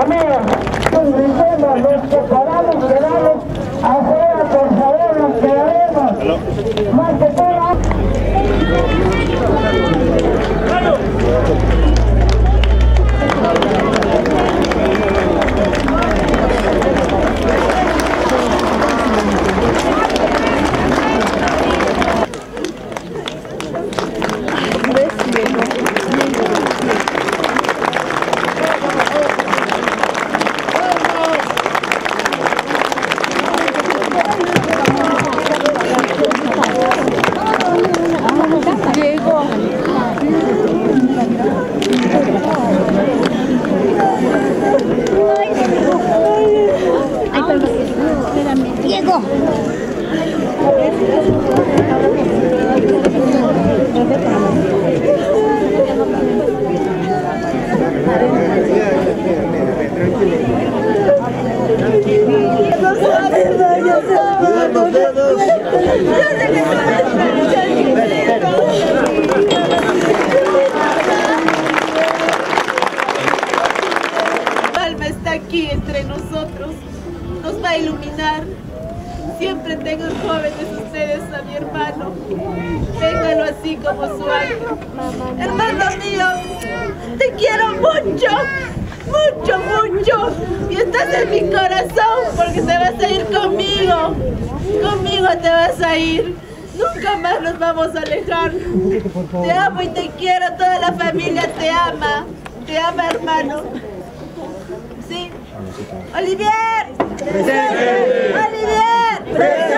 Amigos, nos nos separamos, quedamos Alma está aquí entre nosotros, nos va a iluminar. Siempre tengo jóvenes ustedes a mi hermano. Téngalo así como su ángel. Hermano mío, te quiero mucho, mucho, mucho. Y estás en mi corazón porque te vas a ir conmigo. Conmigo te vas a ir. Nunca más nos vamos a alejar. Te amo y te quiero. Toda la familia te ama. Te ama, hermano. Sí. Olivier. Presente. Olivier. Presente.